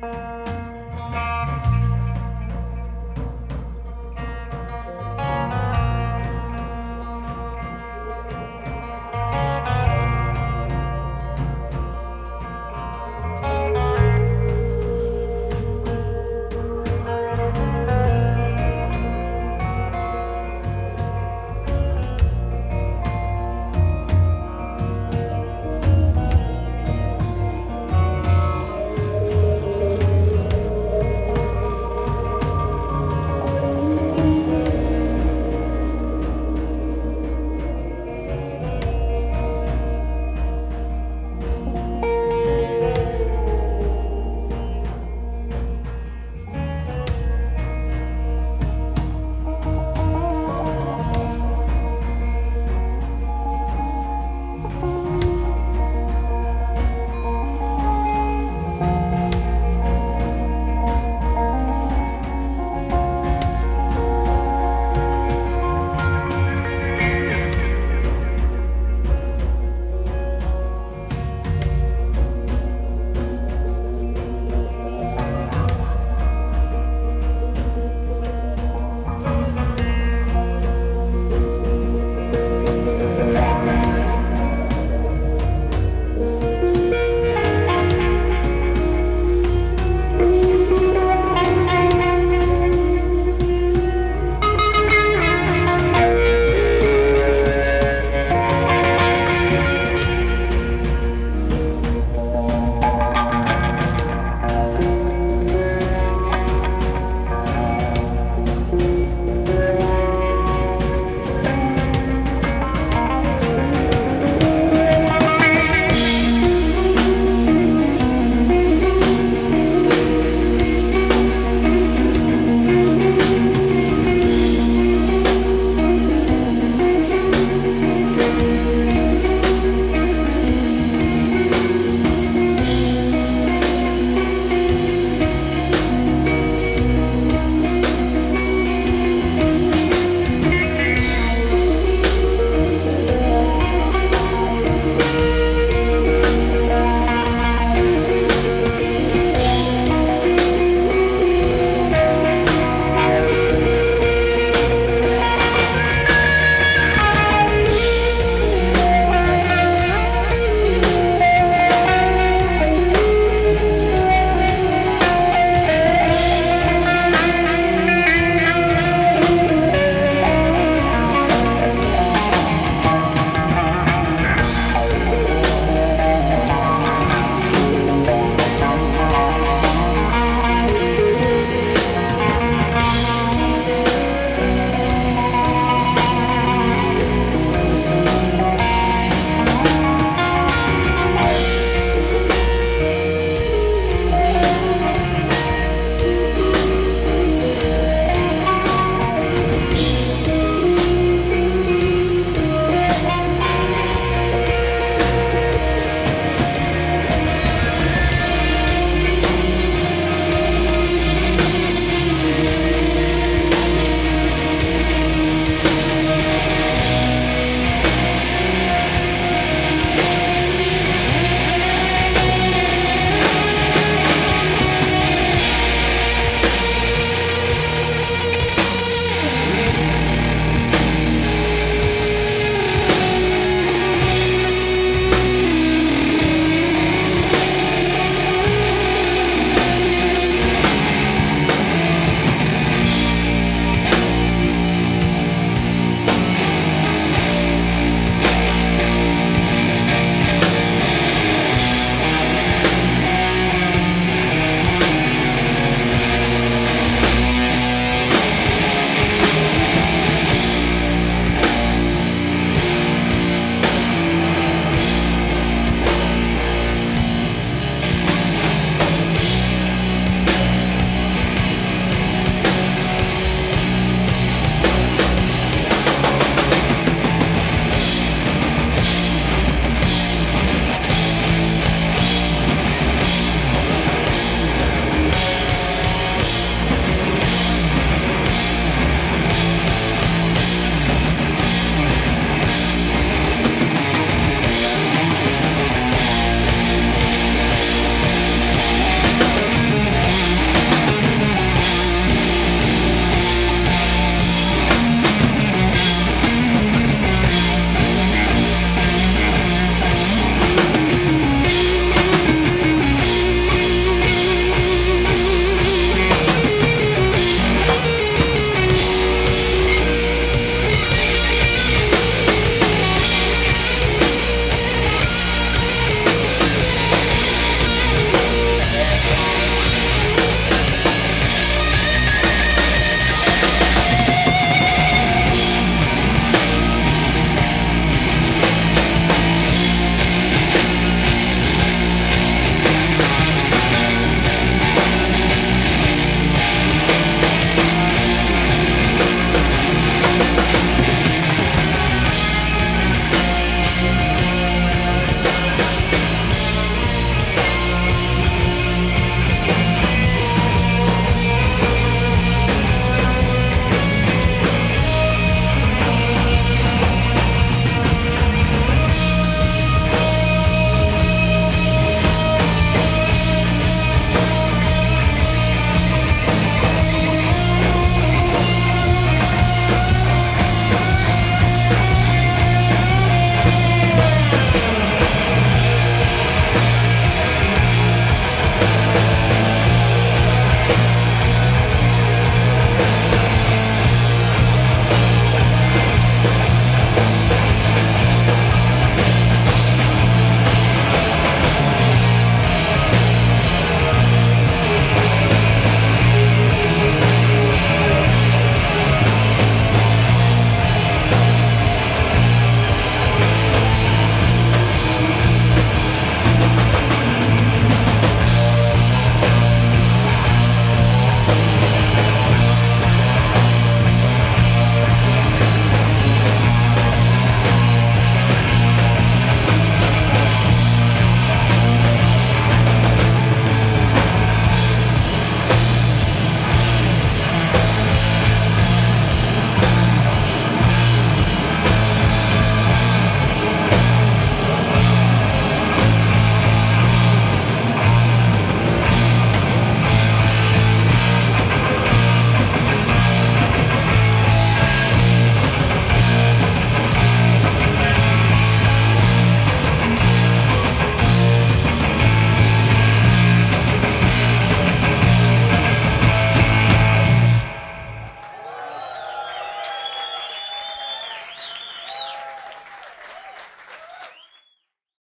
Bye.